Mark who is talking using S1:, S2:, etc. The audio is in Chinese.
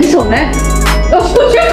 S1: 你手呢？我去。